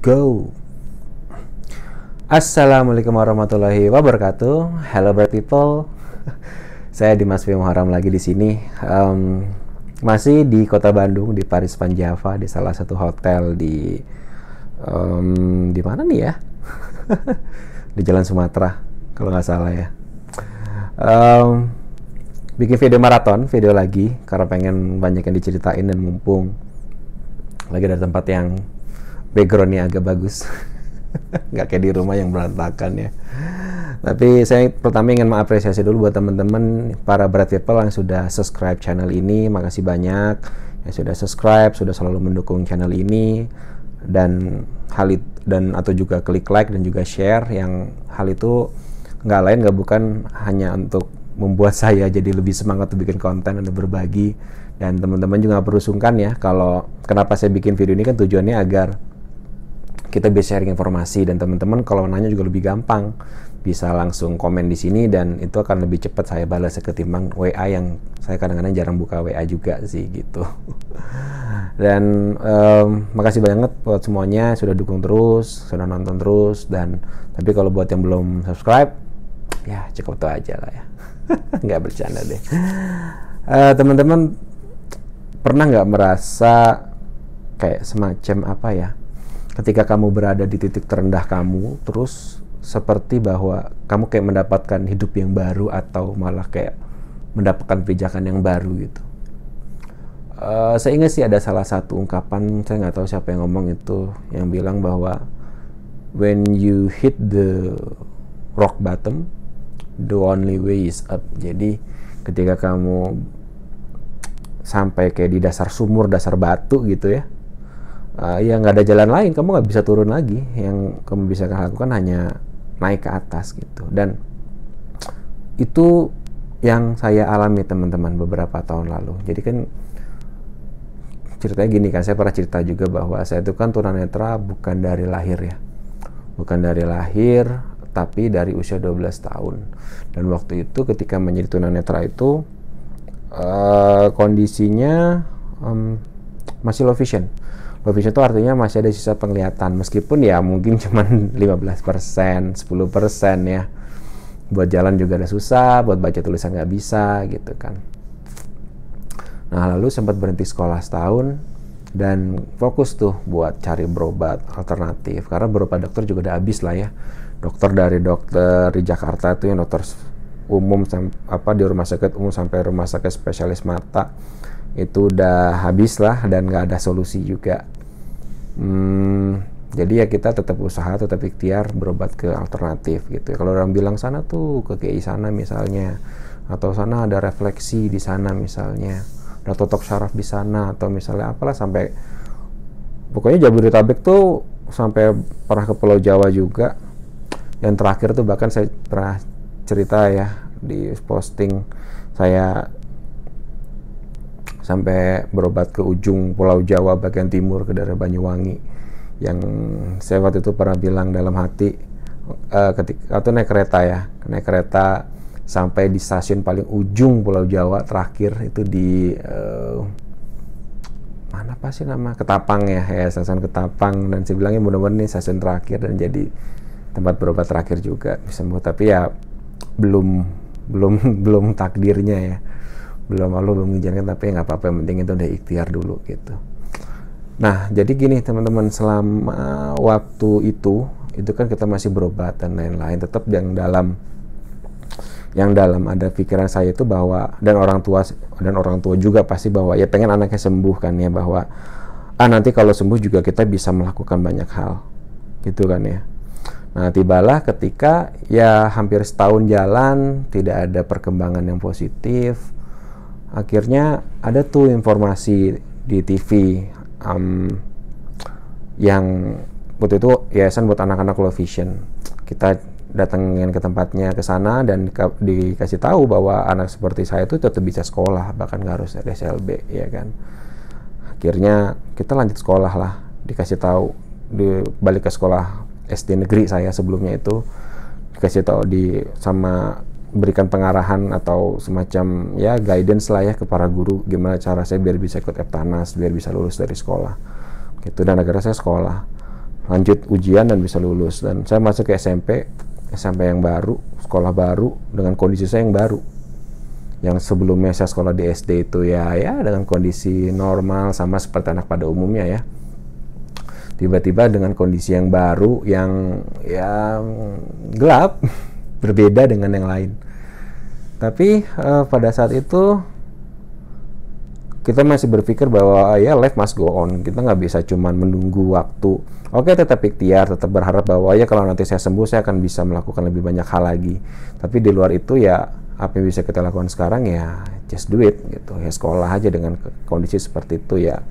go. Assalamualaikum warahmatullahi wabarakatuh. Hello bright people. Saya Dimas Fi Muharam lagi di sini. Um, masih di kota Bandung di Paris Van Java di salah satu hotel di um, di mana nih ya? di Jalan Sumatera kalau nggak salah ya. Um, bikin video maraton, video lagi karena pengen banyak yang diceritain dan mumpung lagi dari tempat yang backgroundnya agak bagus. Nggak kayak di rumah yang berantakan ya. Tapi saya pertama ingin mengapresiasi dulu buat teman-teman para berat people yang sudah subscribe channel ini. Makasih banyak yang sudah subscribe sudah selalu mendukung channel ini. Dan hal itu dan atau juga klik like dan juga share yang hal itu nggak lain nggak bukan hanya untuk membuat saya jadi lebih semangat untuk bikin konten dan berbagi. Dan teman-teman juga perlu sungkan ya kalau kenapa saya bikin video ini kan tujuannya agar kita bisa sharing informasi dan teman-teman kalau nanya juga lebih gampang. Bisa langsung komen di sini dan itu akan lebih cepat saya balas ketimbang WA yang saya kadang-kadang jarang buka WA juga sih gitu. Dan um, makasih banget buat semuanya sudah dukung terus sudah nonton terus dan tapi kalau buat yang belum subscribe ya cukup itu aja lah ya. Nggak bercanda deh. Uh, teman-teman pernah nggak merasa kayak semacam apa ya ketika kamu berada di titik terendah kamu terus seperti bahwa kamu kayak mendapatkan hidup yang baru atau malah kayak mendapatkan pijakan yang baru gitu. Uh, saya ingat sih ada salah satu ungkapan saya nggak tahu siapa yang ngomong itu yang bilang bahwa when you hit the rock bottom the only way is up. Jadi ketika kamu sampai kayak di dasar sumur dasar batu gitu ya uh, ya nggak ada jalan lain. Kamu nggak bisa turun lagi. Yang kamu bisa lakukan hanya naik ke atas gitu. Dan itu yang saya alami teman-teman beberapa tahun lalu. Jadi kan ceritanya gini kan saya pernah cerita juga bahwa saya itu kan tunanetra bukan dari lahir ya. Bukan dari lahir tapi dari usia 12 tahun. Dan waktu itu ketika menjadi tunanetra itu uh, kondisinya um, masih low vision low vision itu artinya masih ada sisa penglihatan. Meskipun ya mungkin cuma 15% 10% ya. Buat jalan juga ada susah buat baca tulisan nggak bisa gitu kan. Nah lalu sempat berhenti sekolah setahun dan fokus tuh buat cari berobat alternatif. Karena berobat dokter juga udah habis lah ya. Dokter dari dokter di Jakarta itu yang dokter umum apa di rumah sakit umum sampai rumah sakit spesialis mata itu udah habis lah dan nggak ada solusi juga Hmm, jadi ya kita tetap usaha, tetap ikhtiar berobat ke alternatif gitu. Kalau orang bilang sana tuh ke KI sana misalnya, atau sana ada refleksi di sana misalnya, ada totok syaraf di sana atau misalnya apalah sampai pokoknya Jabodetabek tuh sampai pernah ke Pulau Jawa juga. Yang terakhir tuh bahkan saya pernah cerita ya di posting saya sampai berobat ke ujung Pulau Jawa bagian timur ke daerah Banyuwangi yang saya waktu itu pernah bilang dalam hati uh, ketika atau naik kereta ya naik kereta sampai di stasiun paling ujung Pulau Jawa terakhir itu di uh, mana apa sih nama Ketapang ya ya stasiun Ketapang. Dan saya bilangnya mudah-mudahan ini stasiun terakhir dan jadi tempat berobat terakhir juga bisa tapi ya belum belum belum takdirnya ya belum Allah belum mengizinkan tapi nggak apa-apa yang penting itu udah ikhtiar dulu gitu. Nah jadi gini teman-teman selama waktu itu itu kan kita masih berobat dan lain-lain tetap yang dalam yang dalam ada pikiran saya itu bahwa dan orang tua dan orang tua juga pasti bahwa ya pengen anaknya sembuh kan ya bahwa ah nanti kalau sembuh juga kita bisa melakukan banyak hal gitu kan ya. Nah, tibalah ketika ya hampir setahun jalan, tidak ada perkembangan yang positif, akhirnya ada tuh informasi di TV um, yang waktu itu yayasan buat anak-anak low vision. Kita datangin ke tempatnya ke sana dan di, dikasih tahu bahwa anak seperti saya itu tetap bisa sekolah bahkan nggak harus ada SLB ya kan? Akhirnya kita lanjut sekolah lah. Dikasih tahu di balik ke sekolah SD negeri saya sebelumnya itu. Dikasih tahu di sama berikan pengarahan atau semacam ya guidance lah ya ke para guru gimana cara saya biar bisa ikut Eptanas biar bisa lulus dari sekolah gitu. Dan akhirnya saya sekolah lanjut ujian dan bisa lulus. Dan saya masuk ke SMP SMP yang baru sekolah baru dengan kondisi saya yang baru. Yang sebelumnya saya sekolah di SD itu ya ya dengan kondisi normal sama seperti anak pada umumnya ya. Tiba-tiba dengan kondisi yang baru yang yang gelap berbeda dengan yang lain. Tapi uh, pada saat itu kita masih berpikir bahwa ah, ya life must go on. Kita nggak bisa cuma menunggu waktu. Oke tetap ikhtiar tetap berharap bahwa ya kalau nanti saya sembuh saya akan bisa melakukan lebih banyak hal lagi. Tapi di luar itu ya apa yang bisa kita lakukan sekarang ya just do it gitu. Ya sekolah aja dengan kondisi seperti itu ya.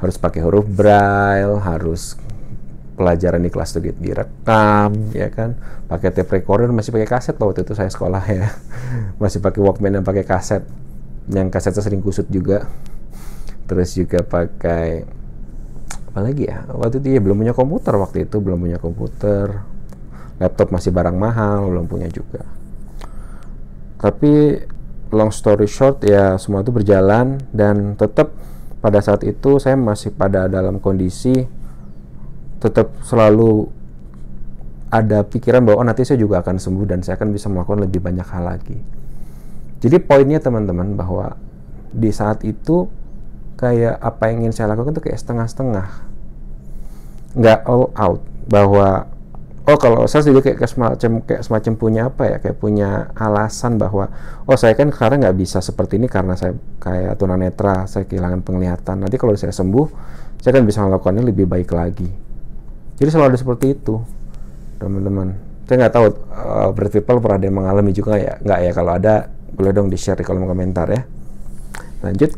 Harus pakai huruf braille harus pelajaran di kelas itu direkam ya kan? Pakai tape recorder masih pakai kaset waktu itu saya sekolah ya. Masih pakai walkman dan pakai kaset. Yang kasetnya sering kusut juga. Terus juga pakai apa lagi ya? Waktu itu ya belum punya komputer waktu itu belum punya komputer. Laptop masih barang mahal belum punya juga. Tapi long story short ya semua itu berjalan dan tetap pada saat itu saya masih pada dalam kondisi tetap selalu ada pikiran bahwa oh, nanti saya juga akan sembuh dan saya akan bisa melakukan lebih banyak hal lagi. Jadi poinnya teman-teman bahwa di saat itu kayak apa yang ingin saya lakukan itu kayak setengah-setengah. Nggak all out bahwa oh kalau saya juga kayak, semacam kayak semacam punya apa ya kayak punya alasan bahwa oh saya kan sekarang nggak bisa seperti ini karena saya kayak tunanetra saya kehilangan penglihatan nanti kalau saya sembuh saya kan bisa melakukannya lebih baik lagi jadi selalu ada seperti itu teman-teman. Saya nggak tahu uh, people pernah ada yang mengalami juga ya? Nggak ya? Kalau ada boleh dong di share di kolom komentar ya. Lanjut.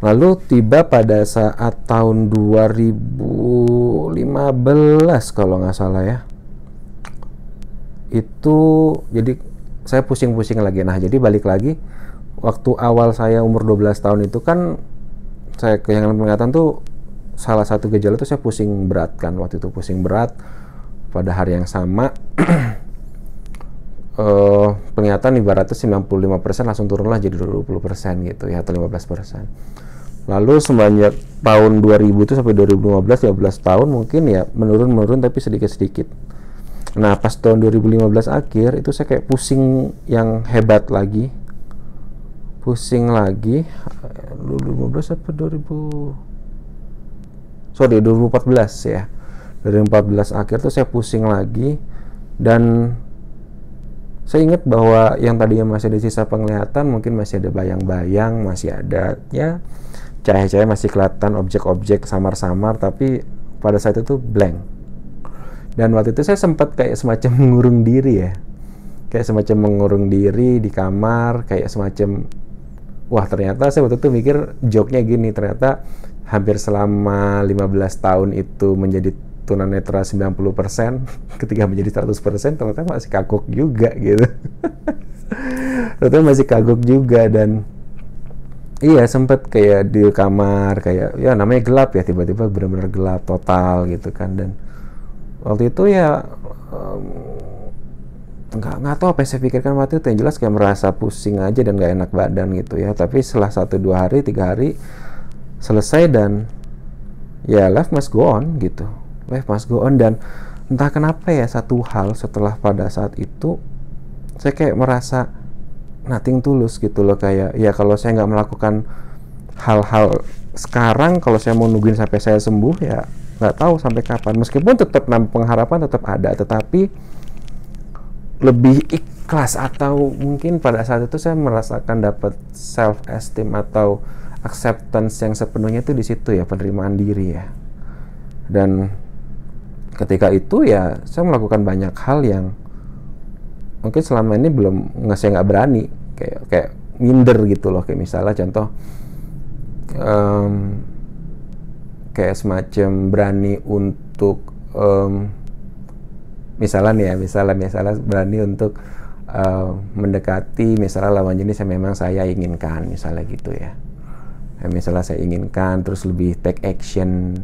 Lalu tiba pada saat tahun 2015 kalau nggak salah ya. Itu jadi saya pusing-pusing lagi. Nah jadi balik lagi waktu awal saya umur 12 tahun itu kan saya kehilangan penglihatan tuh salah satu gejala itu saya pusing berat kan waktu itu pusing berat pada hari yang sama uh, penglihatan ibaratnya 95% langsung turunlah jadi 20% gitu ya atau 15%. Lalu sebanyak tahun 2000 itu sampai 2015 15 tahun mungkin ya menurun-menurun tapi sedikit-sedikit. Nah, pas tahun 2015 akhir itu saya kayak pusing yang hebat lagi. Pusing lagi 2015 apa 2000 Sorry, 2014 ya. 2014 akhir tuh saya pusing lagi. Dan saya ingat bahwa yang tadinya masih ada sisa penglihatan mungkin masih ada bayang-bayang masih ada ya cahaya-cahaya masih kelihatan objek-objek samar-samar tapi pada saat itu blank. Dan waktu itu saya sempat kayak semacam mengurung diri ya. Kayak semacam mengurung diri di kamar kayak semacam wah ternyata saya waktu itu mikir joknya gini ternyata hampir selama 15 tahun itu menjadi tunanetra 90% ketika menjadi 100% ternyata masih kagok juga gitu. Ternyata masih kagok juga dan iya sempat kayak di kamar kayak ya namanya gelap ya tiba-tiba benar-benar gelap total gitu kan. Dan waktu itu ya nggak nggak tahu apa yang saya pikirkan waktu itu. Yang jelas kayak merasa pusing aja dan nggak enak badan gitu ya. Tapi setelah satu dua hari tiga hari selesai dan ya life must go on gitu. Life must go on dan entah kenapa ya satu hal setelah pada saat itu saya kayak merasa nothing tulus gitu loh kayak ya kalau saya nggak melakukan hal-hal sekarang kalau saya mau nungguin sampai saya sembuh ya nggak tahu sampai kapan. Meskipun tetap pengharapan tetap ada tetapi lebih ikhlas atau mungkin pada saat itu saya merasakan dapat self esteem atau acceptance yang sepenuhnya itu di situ ya penerimaan diri ya. Dan ketika itu ya saya melakukan banyak hal yang mungkin selama ini belum nggak saya nggak berani kayak kayak minder gitu loh. Kayak misalnya contoh um, kayak semacam berani untuk um, misalnya nih ya misalnya misalnya berani untuk uh, mendekati misalnya lawan jenis yang memang saya inginkan misalnya gitu ya misalnya saya inginkan terus lebih take action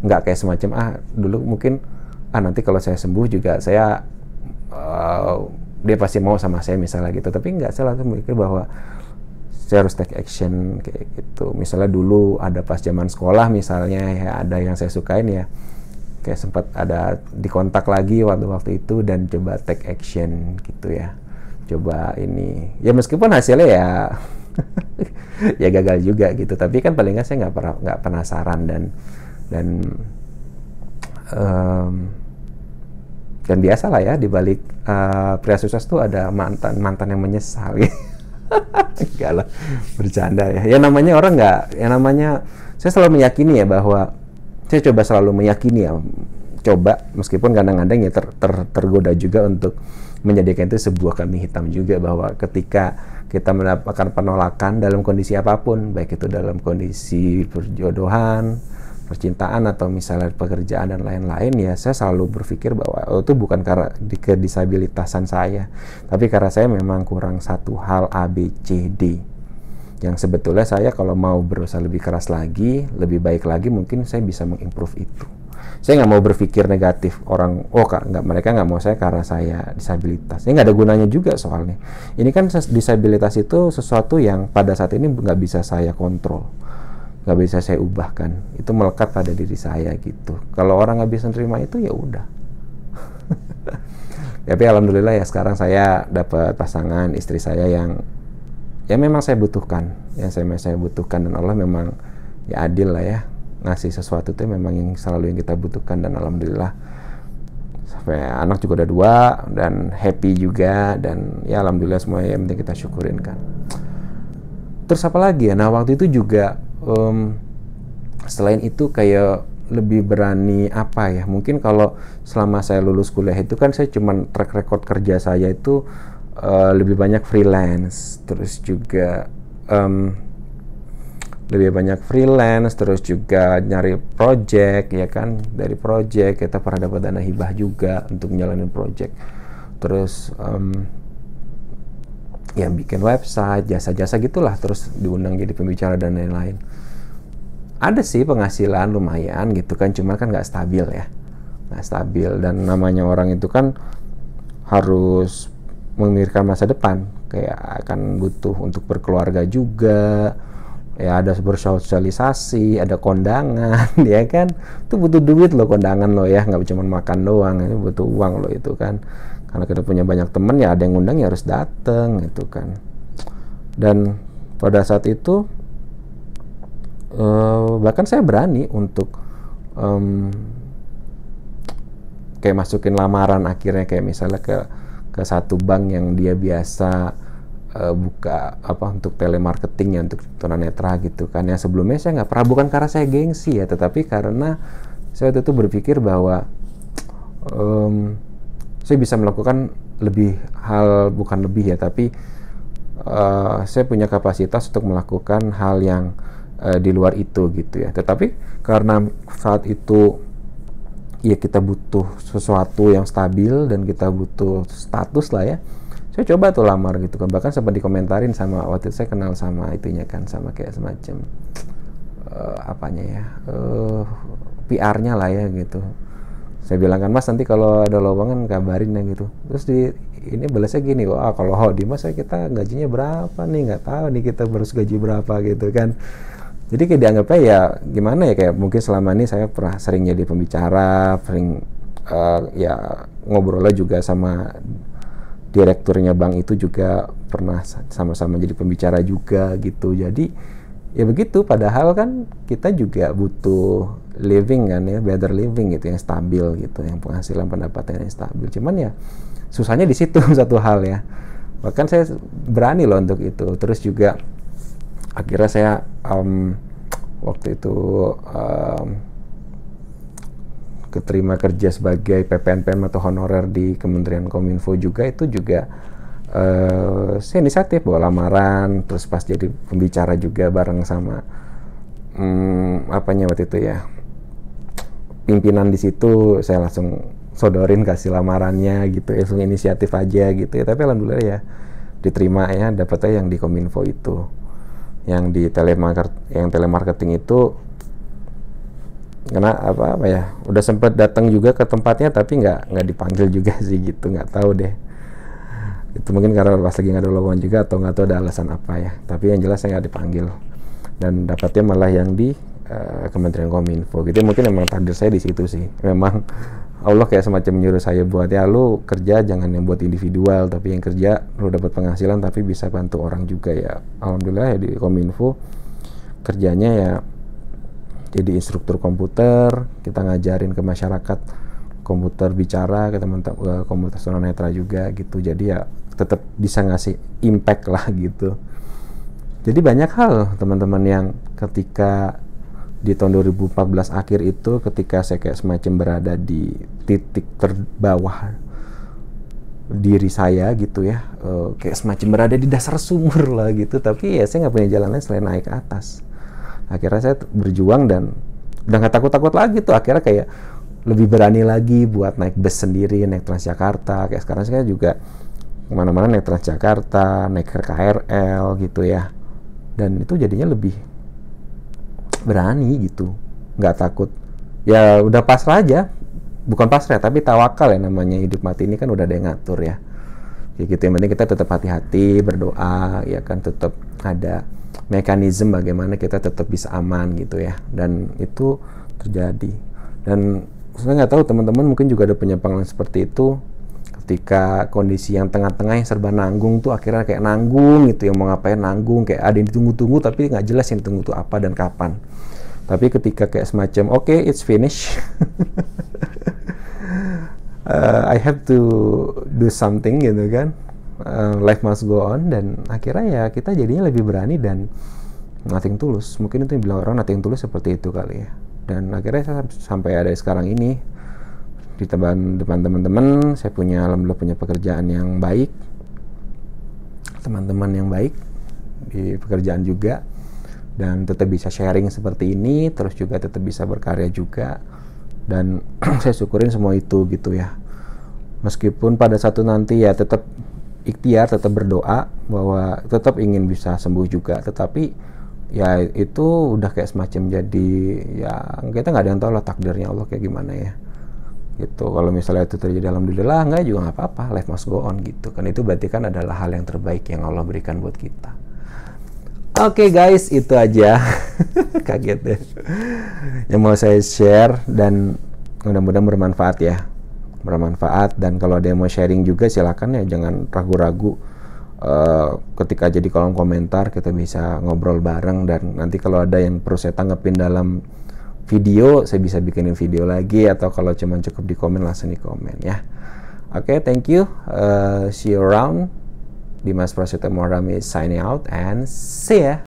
nggak kayak semacam ah dulu mungkin ah nanti kalau saya sembuh juga saya uh, dia pasti mau sama saya misalnya gitu. Tapi nggak saya langsung mikir bahwa saya harus take action kayak gitu. Misalnya dulu ada pas zaman sekolah misalnya ya ada yang saya sukain ya kayak sempat ada dikontak lagi waktu waktu itu dan coba take action gitu ya. Coba ini. Ya meskipun hasilnya ya ya gagal juga gitu. Tapi kan paling nggak saya nggak pernah nggak penasaran dan dan um, dan biasa lah ya di balik uh, pria sukses tuh ada mantan mantan yang menyesal. Gitu. enggak lah bercanda ya. Ya namanya orang nggak ya namanya saya selalu meyakini ya bahwa saya coba selalu meyakini ya. Coba meskipun kadang-kadang ya ter, ter, tergoda juga untuk menjadikan itu sebuah kambing hitam juga bahwa ketika kita mendapatkan penolakan dalam kondisi apa pun baik itu dalam kondisi perjodohan percintaan atau misalnya pekerjaan dan lain-lain ya saya selalu berpikir bahwa oh, itu bukan karena di kedisabilitasan saya tapi karena saya memang kurang satu hal A B C D. Yang sebetulnya saya kalau mau berusaha lebih keras lagi lebih baik lagi mungkin saya bisa mengimprove itu saya nggak mau berpikir negatif orang oh kak nggak mereka nggak mau saya karena saya disabilitas. Ini nggak ada gunanya juga soalnya. Ini kan disabilitas itu sesuatu yang pada saat ini nggak bisa saya kontrol. Nggak bisa saya ubahkan. Itu melekat pada diri saya gitu. Kalau orang nggak bisa nerima itu ya udah. Tapi alhamdulillah ya sekarang saya dapat pasangan istri saya yang ya memang saya butuhkan. Yang saya saya butuhkan dan Allah memang ya adil lah ya ngasih sesuatu itu memang yang selalu yang kita butuhkan dan alhamdulillah sampai anak juga udah dua dan happy juga dan ya alhamdulillah semua yang penting kita syukurin kan. Terus apa lagi ya? Nah waktu itu juga um, selain itu kayak lebih berani apa ya? Mungkin kalau selama saya lulus kuliah itu kan saya cuman track record kerja saya itu uh, lebih banyak freelance. Terus juga um, lebih banyak freelance terus juga nyari project ya kan? Dari project kita pernah dapat dana hibah juga untuk menjalani project. Terus um, yang bikin website jasa-jasa gitulah terus diundang jadi pembicara dan lain-lain. Ada sih penghasilan lumayan gitu kan cuma kan nggak stabil ya. Nggak stabil dan namanya orang itu kan harus memikirkan masa depan. Kayak akan butuh untuk berkeluarga juga ya ada bersosialisasi, ada kondangan, ya kan? Itu butuh duit loh kondangan lo ya, nggak cuma makan doang, ini butuh uang lo itu kan. Karena kita punya banyak temen ya ada yang undang ya harus dateng gitu kan. Dan pada saat itu uh, bahkan saya berani untuk um, kayak masukin lamaran akhirnya kayak misalnya ke ke satu bank yang dia biasa uh, buka apa untuk telemarketing ya untuk tunanetra gitu kan. Yang sebelumnya saya nggak pernah bukan karena saya gengsi ya tetapi karena saya waktu itu berpikir bahwa um, saya bisa melakukan lebih hal bukan lebih ya tapi uh, saya punya kapasitas untuk melakukan hal yang uh, di luar itu gitu ya. Tetapi karena saat itu ya kita butuh sesuatu yang stabil dan kita butuh status lah ya saya coba tuh lamar gitu kan. Bahkan sempat dikomentarin sama waktu itu saya kenal sama itunya kan sama kayak semacam uh, apanya ya uh, eh, PR-nya lah ya gitu. Saya bilang kan mas nanti kalau ada lowongan kabarin ya gitu. Terus di ini balasnya gini kok ah kalau di mas kita gajinya berapa nih? Nggak tahu nih kita harus gaji berapa gitu kan. Jadi kayak dianggapnya ya gimana ya kayak mungkin selama ini saya pernah sering jadi pembicara sering uh, ya ngobrolnya juga sama direkturnya bank itu juga pernah sama-sama jadi pembicara juga gitu. Jadi ya begitu. Padahal kan kita juga butuh living kan ya better living gitu yang stabil gitu yang penghasilan pendapatan yang stabil. Cuman ya susahnya di situ satu hal ya. Bahkan saya berani loh untuk itu. Terus juga akhirnya saya um, waktu itu um, keterima kerja sebagai PPNPM atau honorer di Kementerian Kominfo juga itu juga uh, saya inisiatif bawa lamaran terus pas jadi pembicara juga bareng sama um, apanya waktu itu ya pimpinan di situ saya langsung sodorin kasih lamarannya gitu langsung inisiatif aja gitu ya. Tapi alhamdulillah ya diterima ya dapetnya yang di Kominfo itu. Yang di telemarket yang telemarketing itu karena apa apa ya udah sempat datang juga ke tempatnya tapi nggak nggak dipanggil juga sih gitu nggak tahu deh. Itu mungkin karena pas lagi nggak ada lowongan juga atau nggak tahu ada alasan apa ya. Tapi yang jelas saya nggak dipanggil. Dan dapatnya malah yang di uh, Kementerian Kominfo. Gitu mungkin memang takdir saya di situ sih. Memang Allah kayak semacam menyuruh saya buat ya lu kerja jangan yang buat individual tapi yang kerja lu dapat penghasilan tapi bisa bantu orang juga. Ya alhamdulillah ya di Kominfo kerjanya ya jadi instruktur komputer kita ngajarin ke masyarakat komputer bicara ke teman-teman komputer tunanetra juga gitu. Jadi ya tetap bisa ngasih impact lah gitu. Jadi banyak hal teman-teman yang ketika di tahun 2014 akhir itu ketika saya kayak semacam berada di titik terbawah diri saya gitu ya uh, kayak semacam berada di dasar sumur lah gitu. Tapi ya saya nggak punya jalan lain selain naik ke atas akhirnya saya berjuang dan udah nggak takut-takut lagi tuh. Akhirnya kayak lebih berani lagi buat naik bus sendiri naik Transjakarta. Kayak sekarang saya juga ke mana-mana naik Transjakarta naik KRL gitu ya. Dan itu jadinya lebih berani gitu. Nggak takut. Ya udah pasrah aja. Bukan pasrah tapi tawakal ya namanya hidup mati ini kan udah ada yang ngatur ya kayak gitu. Yang penting kita tetap hati-hati berdoa ya kan tetap ada mekanisme bagaimana kita tetap bisa aman gitu ya. Dan itu terjadi. Dan saya nggak tahu teman-teman mungkin juga ada punya seperti itu. Ketika kondisi yang tengah-tengah yang serba nanggung tuh akhirnya kayak nanggung gitu yang mau ngapain nanggung kayak ada yang ditunggu-tunggu tapi nggak jelas yang ditunggu tuh apa dan kapan. Tapi ketika kayak semacam oke okay, it's finished uh, I have to do something gitu kan? Uh, life must go on dan akhirnya ya kita jadinya lebih berani dan nothing tulus. Mungkin itu yang bilang orang nothing tulus seperti itu kali ya. Dan akhirnya saya sampai ada sekarang ini di depan depan teman-teman saya punya alhamdulillah punya pekerjaan yang baik teman-teman yang baik di pekerjaan juga dan tetap bisa sharing seperti ini terus juga tetap bisa berkarya juga dan saya syukurin semua itu gitu ya. Meskipun pada satu nanti ya tetap ikhtiar tetap berdoa bahwa tetap ingin bisa sembuh juga. Tetapi ya itu udah kayak semacam jadi ya kita nggak ada yang tahu lah takdirnya Allah kayak gimana ya. Gitu. Kalau misalnya itu terjadi alhamdulillah enggak juga nggak apa-apa. Life must go on gitu kan. Itu berarti kan adalah hal yang terbaik yang Allah berikan buat kita oke okay, guys itu aja. Kaget deh. Yang mau saya share dan mudah-mudahan bermanfaat ya. Bermanfaat dan kalau ada yang mau sharing juga silakan ya. Jangan ragu-ragu uh, ketika jadi kolom komentar kita bisa ngobrol bareng dan nanti kalau ada yang perlu saya tanggepin dalam video saya bisa bikinin video lagi atau kalau cuma cukup di komen langsung di komen ya. Oke okay, thank you. Uh, see you around Dimas Prasetyo Muharam is signing out and see ya